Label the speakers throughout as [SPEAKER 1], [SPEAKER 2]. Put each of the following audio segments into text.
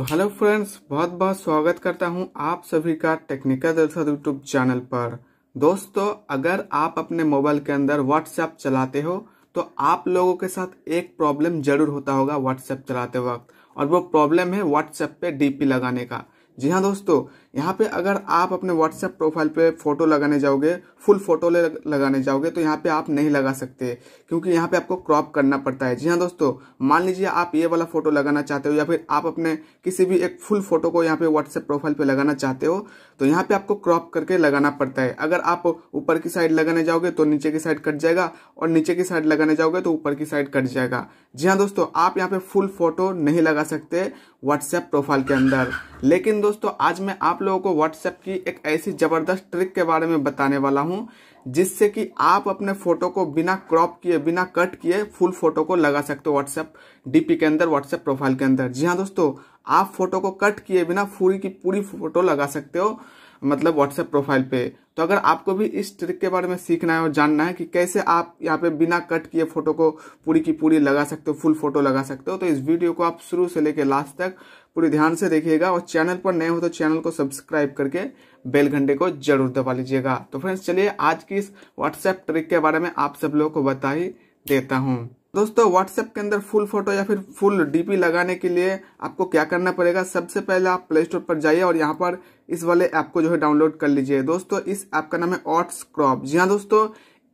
[SPEAKER 1] So hello friends बहुत बहुत स्वागत करता हूँ आप सभी का टेक्निकल दर्शक यूट्यूब चैनल पर। दोस्तों, अगर आप अपने मोबाइल के अंदर व्हाट्सएप चलाते हो तो आप लोगों के साथ एक प्रॉब्लम ज़रूर होता होगा व्हाट्सएप चलाते वक्त। और वो प्रॉब्लम है व्हाट्सएप पे डीपी लगाने का। जी हाँ दोस्तों, यहाँ पे अगर आप अपने व्हाट्सएप प्रोफ़ाइल पे फ़ोटो लगाने जाओगे फुल फ़ोटो लगाने जाओगे तो यहाँ पे आप नहीं लगा सकते, क्योंकि यहाँ पे आपको क्रॉप करना पड़ता है। जी हाँ दोस्तों, मान लीजिए आप ये वाला फ़ोटो लगाना चाहते हो, या फिर आप अपने किसी भी एक फुल फ़ोटो को यहाँ पे व्हाट्सएप प्रोफ़ाइल पे लगाना चाहते हो तो यहाँ पे आपको क्रॉप करके लगाना पड़ता है। अगर आप ऊपर की साइड लगाने जाओगे तो नीचे की साइड कट जाएगा, और नीचे की साइड लगाने जाओगे तो ऊपर की साइड कट जाएगा। जी हाँ दोस्तों, आप यहाँ पे फुल फ़ोटो नहीं लगा सकते व्हाट्सएप प्रोफ़ाइल के अंदर। लेकिन दोस्तों आज मैं आप लोगों को व्हाट्सएप की एक ऐसी ज़बरदस्त ट्रिक के बारे में बताने वाला हूँ, जिससे कि आप अपने फ़ोटो को बिना क्रॉप किए, बिना कट किए फुल फ़ोटो को लगा सकते हो व्हाट्सएप डीपी के अंदर व्हाट्सएप प्रोफ़ाइल के अंदर। जी हाँ दोस्तों, आप फ़ोटो को कट किए बिना पूरी की पूरी फ़ोटो लगा सकते हो मतलब व्हाट्सएप प्रोफ़ाइल पे। तो अगर आपको भी इस ट्रिक के बारे में सीखना है और जानना है कि कैसे आप यहाँ पे बिना कट किए फ़ोटो को पूरी की पूरी लगा सकते हो, फुल फ़ोटो लगा सकते हो तो इस वीडियो को आप शुरू से लेकर लास्ट तक पूरी ध्यान से देखिएगा और चैनल पर नए हो तो चैनल को सब्सक्राइब करके बेल घंटे को ज़रूर दबा लीजिएगा। तो फ्रेंड्स, चलिए आज की इस व्हाट्सएप ट्रिक के बारे में आप सब लोगों को बता ही देता हूँ। दोस्तों व्हाट्सएप के अंदर फुल फ़ोटो या फिर फुल डीपी लगाने के लिए आपको क्या करना पड़ेगा? सबसे पहले आप प्ले स्टोर पर जाइए और यहाँ पर इस वाले ऐप को जो है डाउनलोड कर लीजिए। दोस्तों, इस ऐप का नाम है ऑट्स क्रॉप जी हाँ दोस्तों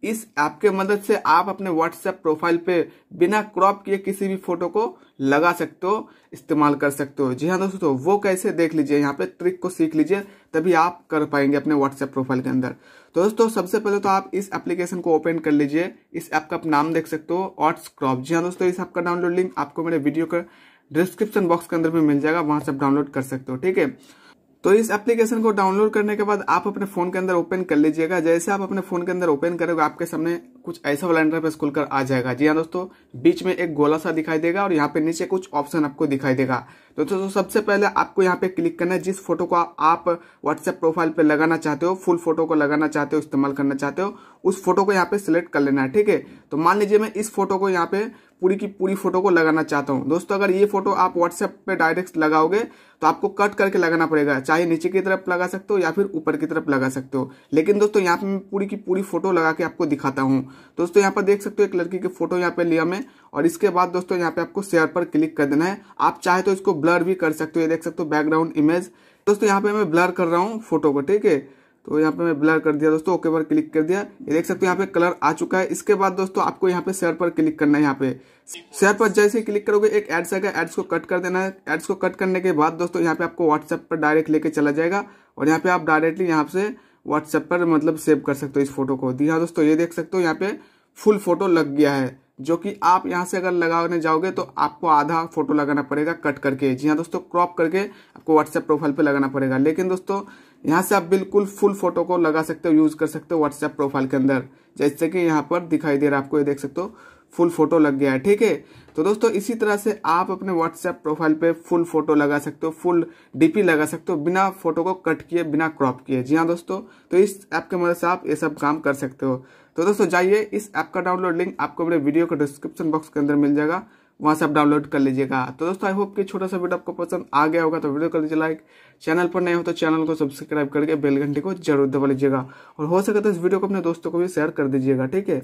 [SPEAKER 1] इस ऐप के मदद से आप अपने व्हाट्सएप प्रोफ़ाइल पे बिना क्रॉप किए किसी भी फ़ोटो को लगा सकते हो, इस्तेमाल कर सकते हो। जी हाँ दोस्तों वो कैसे देख लीजिए, यहाँ पे ट्रिक को सीख लीजिए, तभी आप कर पाएँगे अपने व्हाट्सएप प्रोफ़ाइल के अंदर। तो दोस्तों, सबसे पहले तो आप इस एप्लीकेशन को ओपन कर लीजिए, इस ऐप का आप नाम देख सकते हो ऑट्स क्रॉप जी हाँ दोस्तों, इस ऐप का डाउनलोड लिंक आपको मेरे वीडियो का डिस्क्रिप्शन बॉक्स के अंदर भी मिल जाएगा, वहाँ से आप डाउनलोड कर सकते हो, ठीक है? तो इस एप्लीकेशन को डाउनलोड करने के बाद आप अपने फ़ोन के अंदर ओपन कर लीजिएगा। जैसे आप अपने फ़ोन के अंदर ओपन करोगे, आपके सामने कुछ ऐसा वाला इंटरफेस खुलकर आ जाएगा। जी हाँ दोस्तों, बीच में एक गोला सा दिखाई देगा और यहाँ पे नीचे कुछ ऑप्शन आपको दिखाई देगा। तो दोस्तों, सबसे पहले आपको यहाँ पे क्लिक करना है। जिस फ़ोटो को आप व्हाट्सएप प्रोफ़ाइल पे लगाना चाहते हो फुल फ़ोटो को लगाना चाहते हो, इस्तेमाल करना चाहते हो, उस फ़ोटो को यहाँ पे सिलेक्ट कर लेना है, ठीक है? तो मान लीजिए मैं इस फ़ोटो को यहाँ पे पूरी की पूरी फ़ोटो को लगाना चाहता हूँ। दोस्तों, अगर ये फ़ोटो आप व्हाट्सएप पे डायरेक्ट लगाओगे तो आपको कट करके लगाना पड़ेगा। चाहे नीचे की तरफ़ लगा सकते हो या फिर ऊपर की तरफ़ लगा सकते हो। लेकिन दोस्तों, यहाँ पे मैं पूरी की पूरी फ़ोटो लगा के आपको दिखाता हूँ। दोस्तों, यहाँ पर देख सकते हो एक लड़की की फ़ोटो यहाँ पे लिया मैं, और इसके बाद दोस्तों यहाँ पे आपको शेयर पर क्लिक कर देना है। आप चाहे तो इसको ब्लर भी कर सकते हो, ये देख सकते हो बैकग्राउंड इमेज दोस्तों, यहाँ पे मैं ब्लर कर रहा हूँ फ़ोटो को, ठीक है? तो यहाँ पे मैं ब्लर कर दिया दोस्तों, ओके पर क्लिक कर दिया। ये देख सकते हो यहाँ पे कलर आ चुका है। इसके बाद दोस्तों, आपको यहाँ पे शेयर पर क्लिक करना है यहाँ पे। शेयर पर जैसे ही क्लिक करोगे, एक एड्स आएगा एड्स को कट कर देना है। एड्स को कट करने के बाद दोस्तों, यहाँ पे आपको व्हाट्सएप पर डायरेक्ट लेके चला जाएगा, और यहाँ पे आप डायरेक्टली यहाँ से व्हाट्सएप पर मतलब सेव कर सकते हो इस फ़ोटो को। दी हाँ दोस्तों, ये देख सकते हो यहाँ पे फुल फ़ोटो लग गया है, जो कि आप यहाँ से अगर लगाने जाओगे तो आपको आधा फ़ोटो लगाना पड़ेगा कट करके। जी हाँ दोस्तों क्रॉप करके आपको व्हाट्सएप प्रोफ़ाइल पे लगाना पड़ेगा। लेकिन दोस्तों, यहाँ से आप बिल्कुल फुल फ़ोटो को लगा सकते हो यूज़ कर सकते हो व्हाट्सएप प्रोफ़ाइल के अंदर, जैसे कि यहाँ पर दिखाई दे रहा है, आपको ये देख सकते हो। फुल फ़ोटो लग गया है, ठीक है? तो दोस्तों, इसी तरह से आप अपने व्हाट्सएप प्रोफ़ाइल पे फुल फ़ोटो लगा सकते हो, फुल डीपी लगा सकते हो, बिना फ़ोटो को कट किए, बिना क्रॉप किए। जी हाँ दोस्तों तो इस ऐप के मदद से आप ये सब काम कर सकते हो। तो दोस्तों, जाइए, इस ऐप का डाउनलोड लिंक आपको मेरे वीडियो के डिस्क्रिप्शन बॉक्स के अंदर मिल जाएगा। वहाँ से आप डाउनलोड कर लीजिएगा। तो दोस्तों आई होप कि छोटा सा वीडियो आपको पसंद आ गया होगा तो वीडियो कर दीजिए लाइक चैनल पर नए हो तो चैनल को सब्सक्राइब करके बेल घंटे को ज़रूर दबा लीजिएगा। और हो सके तो इस वीडियो को अपने दोस्तों को भी शेयर कर दीजिएगा, ठीक है?